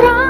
cry.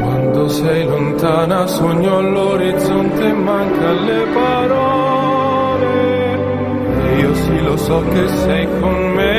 Quando sei lontana sogno all'orizzonte, e manca le parole. E io sì lo so che sei con me.